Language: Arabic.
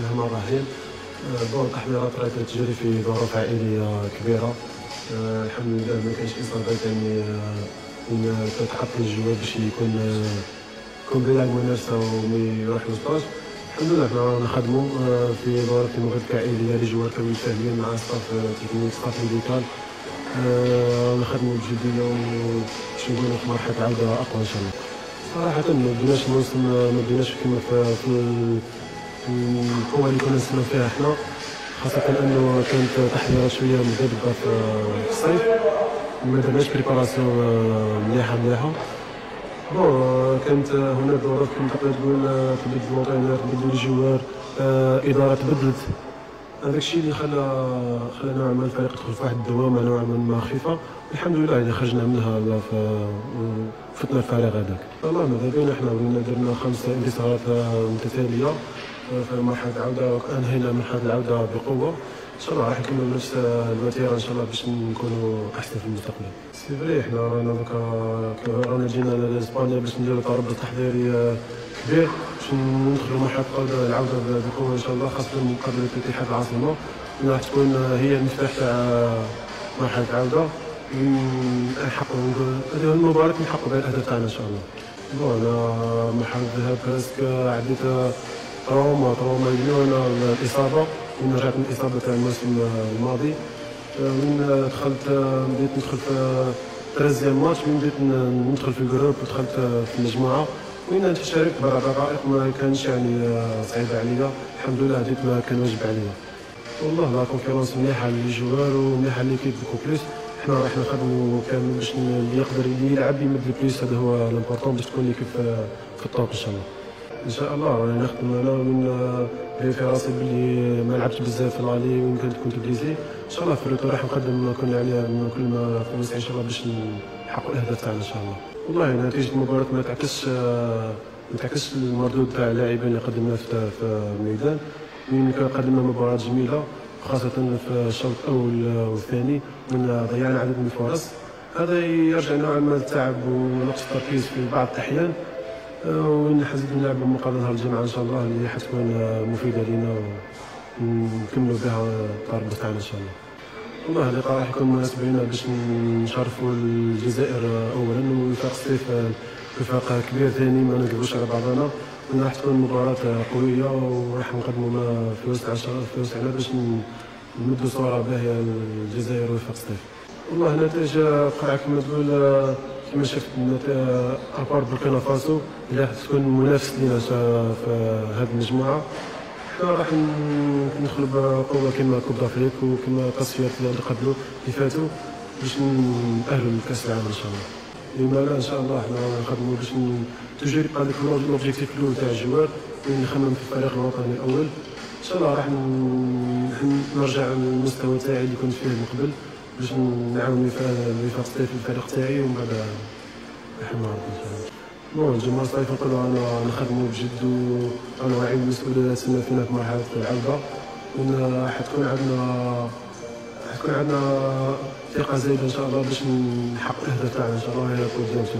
بسم الله الرحمن الرحيم. دور التحضيرات راه كتجري في ظروف عائليه كبيرة. آه، الحمد لله ما كاينش اصابات يعني من كتحط الجواب باش يكون يكون بلا المنافسه وما يروح لل stage. الحمد لله حنا نخدموا آه، في ظروف المغرب كعائليه les joueurs كاملين فاهمين مع staff technique staff médical. نخدموا بجدية باش نكونوا في مرحله عوده أقوى إن شاء الله. صراحة ما بديناش نوصل ما بديناش كيما في في القوة اللي كنا نستناو فيها حنا خاصة إنه كانت تحضيرات شوية مذبذبة في الصيف. ما درناش préparation مليحة مليحة. bon كانت هنا ظروف كما تقدر تقول تبدل ال entraîneur تبدلوا ال joueurs إدارة تبدلت. هذاك الشيء اللي خلى خلى نوعا ما الفريق يدخل في واحد الدوامة نوعا ما خفيفه الحمد لله يعني خرجنا منها في فتنا الفراغ هذاك. والله ماذا بينا إحنا؟ درنا خمس انتصارات متتالية. في مرحلة العودة انهينا مرحلة العودة بقوة. إن شاء الله راح نكملوا نفس الوتيره إن شاء الله باش نكونوا أحسن في المستقبل. c'est vrai إحنا رانا دوكا رانا جينا لإسبانيا باش نديروا تربص تحضيري كبير باش ندخلوا مرحلة العودة بقوة إن شاء الله خاصة مقابلة اتحاد العاصمة. راح تكون هي المفتاح تاع مرحلة العودة. نحققوا المباراه نحققوا بها الأهداف تاعنا إن شاء الله. بون أنا مرحلة الذهاب برسك عديت تروما تروما مليون الإصابة. من رجعت من الاصابه تاع الموسم الماضي. من دخلت بديت ندخل في تريزيام ماتش. من بديت ندخل في الجروب ودخلت في المجموعه وين شاركت برا دقائق ما كانش يعني صعيبه عليا. الحمد لله هديت ما كان واجب عليا. والله la concurrence مليحة لل joueurs ومليحة ل l'équipe beaucoup plus حنا راح نخدموا كامل باش اللي يقدر يلعب يمد plus هذا هو l'important باش تكون l'équipe في ال top إن شاء الله. إن شاء الله. راني نخدم أنا من في راسي بلي ما لعبتش بزاف في ال aller وين كنت كنت blessé. إن شاء الله في ال retour راح نقدم كل عليها من كل ما في إن شاء الله باش نحققوا الأهداف تاعنا إن شاء الله. والله نتيجة المباراة ما تعكسش ما تعكسش المردود تاع اللاعبين اللي قدمناه في الميدان من قدمنا مباراة جميلة خاصة في الشوط الأول والثاني من ضيعنا عدد من الفرص. هذا يرجع نوعا ما للتعب ونقص التركيز في بعض الأحيان. ونحزد نلعب مقابل نهار الجمعة إن شاء الله اللي حتكون مفيدة لنا ونكملوا بها التربص تاعنا إن شاء الله. والله اللقاء راح يكون مناسب لنا باش نشرفوا الجزائر اولا ووفاق سيف وفاق كبير ثاني ما نقدروش على بعضنا. راح تكون مباراة قوية وراح نقدموا ما في وسط عشرة في وسط باش نمدوا صورة باهية للجزائر وفاق سيف والله النتائج قرعة كما تقول كما شفت أبار بوركينا فاسو اللي راح تكون منافس لنا في هذه المجموعة حنا راح ندخلوا بقوة كما كوب دافريك وكما تصفيات اللي قبلوا اللي فاتوا باش نأهلوا لكأس العالم إن شاء الله. لما لا إن شاء الله حنا نخدموا باش toujours يبقى ديك l'objectif الأول تاع ال joueur نخمم في الفريق الوطني الأول. إن شاء الله راح نرجع للمستوى تاعي اللي كنت فيه من قبل. باش نعاون وفاق في الفريق تاعي ومن بعد رحم ربي ان شاء الله bon الجمهور الصيف نقولوا أنا نخدموا بجد وأنا واعي بالمسؤوليه سنة فينا في مرحلة العوده وان حتكون عندنا حتكون عندنا ثقة زايدة إن شاء الله باش نحقق الاهداف تاعنا إن شاء الله هي بوديوم في